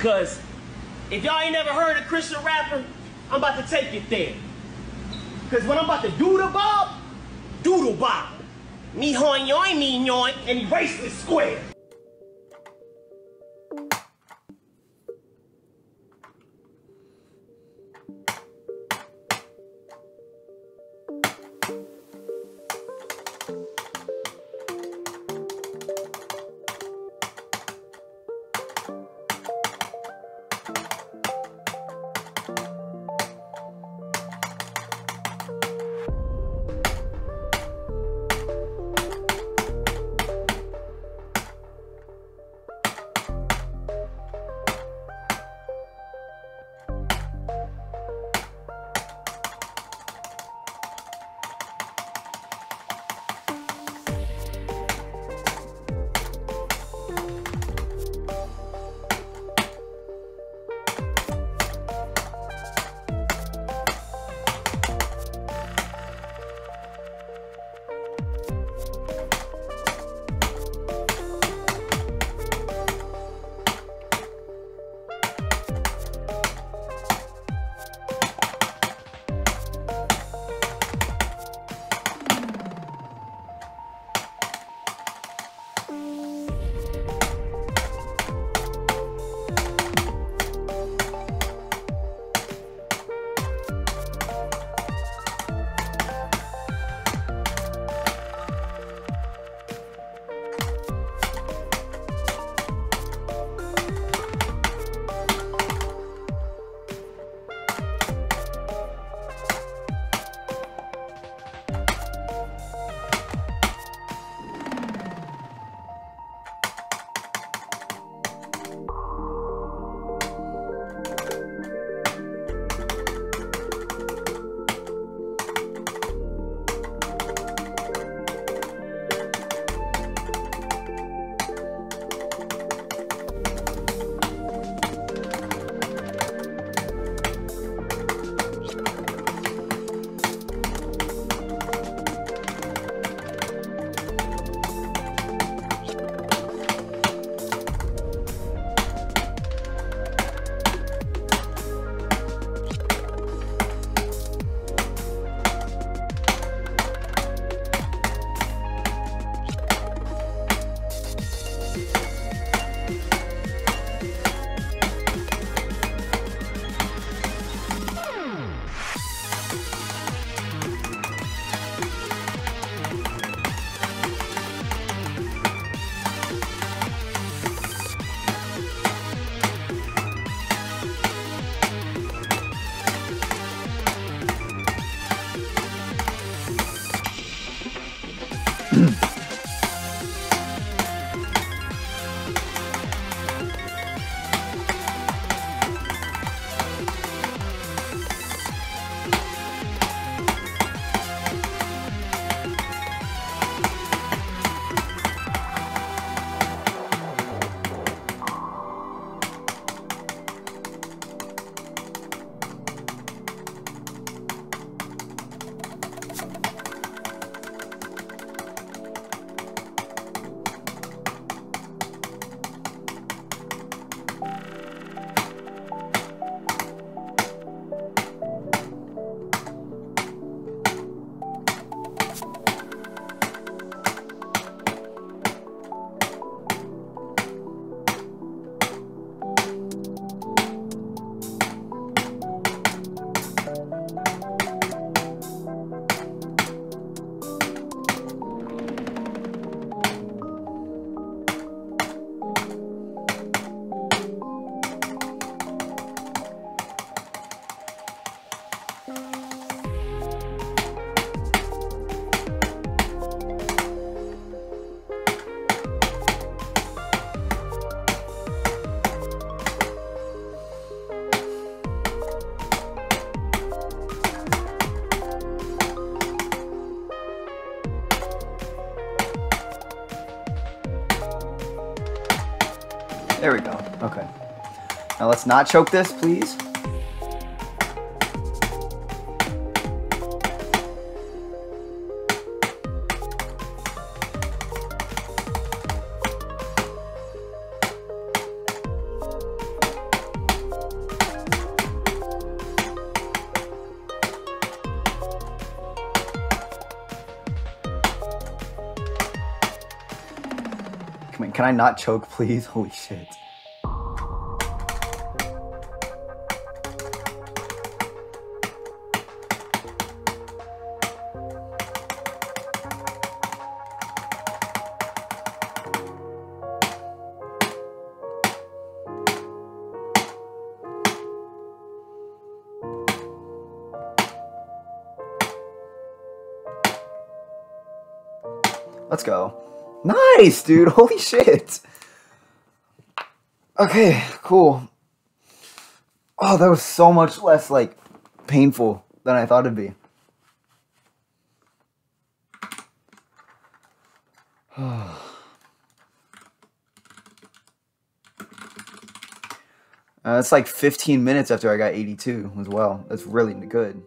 Cause if y'all ain't never heard a Christian rapper, I'm about to take it there. Cause when I'm about to doodle bob, doodle bob. Me hoin yoin, me yoin, and erase this square. Now let's not choke this, please. Can I not choke, please? Holy shit. Let's go. Nice, dude. Holy shit. Okay, cool. Oh, that was so much less, like, painful than I thought it'd be. uh, it's like 15 minutes after I got 82 as well. That's really good.